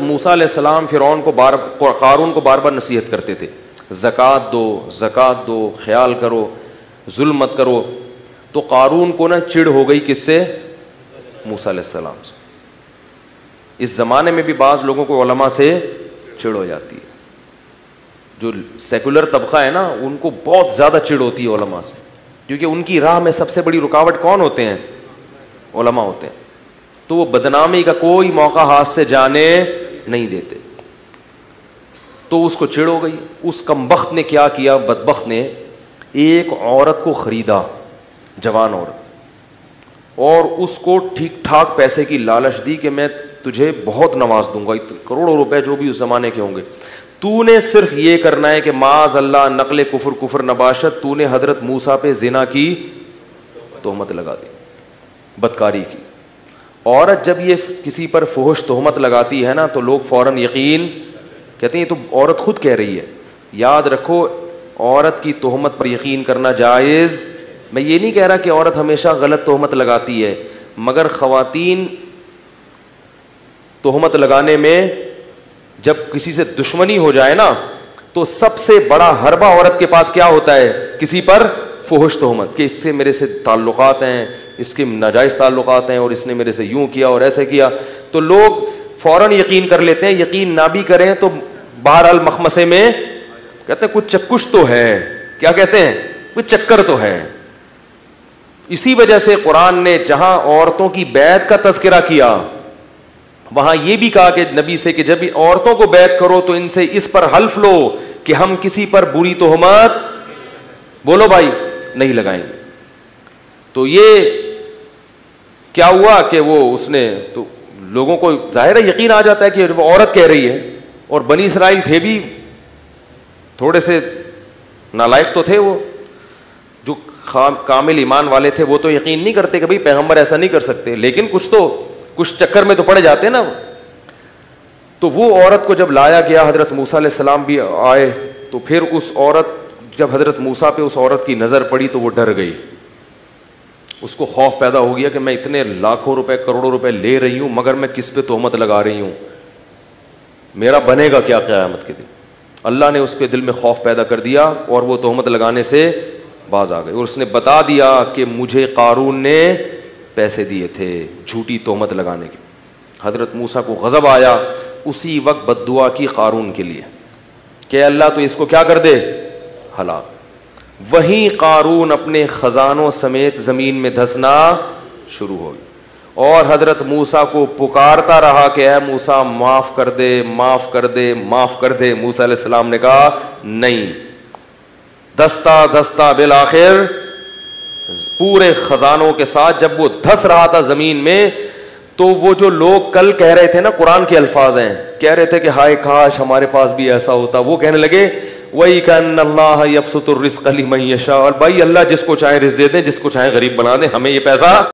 मूसा सलाम फ़िरौन को बार कारून को बार बार नसीहत करते थे। ज़क़़त दो ज़क़़त दो, ख्याल करो जुल्म मत करो। तो कारून को ना चिड़ हो गई किससे? मूसा सलाम से। इस ज़माने में भी बाज़ लोगों को ओलमा से चिड़ हो जाती है। जो सेकुलर तबका है ना, उनको बहुत ज़्यादा चिड़ होती है से। क्योंकि उनकी राह में सबसे बड़ी रुकावट कौन होते हैं? होते हैं। तो वो बदनामी का कोई मौका हाथ से जाने नहीं देते। तो उसको चिड़ हो गई। उस कमबख्त ने क्या किया? बदबख्त ने एक औरत को ख़रीदा, जवान औरत। और उसको ठीक ठाक पैसे की लालच दी कि मैं तुझे बहुत नवाज़ दूँगा करोड़ों रुपए जो भी उस ज़माने के होंगे। तूने सिर्फ़ ये करना है कि माज अल्लाह नकल कुफर कुफर नबाशत, तूने हज़रत मूसा पे जिना की तोहमत लगा दी, बदकारी की। औरत जब ये किसी पर फोहश, तोहमत लगाती है ना तो लोग फ़ौरन यकीन कहते हैं तो औरत खुद कह रही है। याद रखो, औरत की तोहमत पर यकीन करना जायज़। मैं ये नहीं कह रहा कि औरत हमेशा गलत तोहमत लगाती है, मगर ख़वातीन तोहमत लगाने में जब किसी से दुश्मनी हो जाए ना तो सबसे बड़ा हरबा औरत के पास क्या होता है? किसी पर फोहश तोहमत कि इससे मेरे से ताल्लुकात हैं, इसके नाजायज़ ताल्लुकात हैं और इसने मेरे से यूँ किया और ऐसे किया। तो लोग फ़ौरन यकीन कर लेते हैं, यकीन ना भी करें तो बहरहाल मखमसे में कहते हैं, कुछ चक्कुश तो है। क्या कहते हैं? कुछ चक्कर तो है। इसी वजह से कुरान ने जहाँ औरतों की बैत का तस्करा किया, वहाँ यह भी कहा कि नबी से कि जब औरतों को बैत करो तो इनसे इस पर हल्फ लो कि हम किसी पर बुरी तोहमत बोलो भाई। नहीं लगाएँगे। तो ये क्या हुआ कि वो उसने तो लोगों को ज़ाहिर है यकीन आ जाता है कि वो औरत कह रही है और बनी इसराइल थे भी, थोड़े से नालायक तो थे वो, जो कामिल ईमान वाले थे, वो तो यकीन नहीं करते कि भाई पैगंबर ऐसा नहीं कर सकते। लेकिन कुछ तो कुछ चक्कर में तो पड़ जाते ना तो वो औरत को जब लाया गया, हज़रत मूसा सलाम भी आए तो फिर उस औरत जब हज़रत मूसा पे उस औरत की नज़र पड़ी तो वो डर गई। उसको खौफ पैदा हो गया कि मैं इतने लाखों रुपए, करोड़ों रुपए ले रही हूँ, मगर मैं किस पे तोहमत लगा रही हूँ? मेरा बनेगा क्या क़यामत के दिन? अल्लाह ने उसके दिल में खौफ पैदा कर दिया और वो तोहमत लगाने से बाज आ गई। और उसने बता दिया कि मुझे कारून ने पैसे दिए थे झूठी तोहमत लगाने की हज़रत मूसा को गज़ब आया उसी वक्त बदुआ की कारून के लिए। कि अल्लाह तो इसको क्या कर दे? हलाक। वहीं कारून अपने ख़जानों समेत ज़मीन में धसना शुरू हो गई। और हज़रत मूसा को पुकारता रहा कि अः मूसा, माफ़ कर दे, माफ़ कर दे, माफ़ कर दे। मूसा सलाम ने कहा, नहीं। दस्ता दस्ता बिल आखिर पूरे खजानों के साथ जब वो धस रहा था ज़मीन में तो वो जो लोग कल कह रहे थे ना, कुरान के अल्फाज हैं, कह रहे थे कि, हाय काश हमारे पास भी ऐसा होता। वो कहने लगे वही कन अल्लाह यबसुतुर्रिस्क लिमन यशा। और भाई अल्लाह जिसको चाहे रिस्क दे दें, जिसको चाहे गरीब बना दें, हमें ये पैसा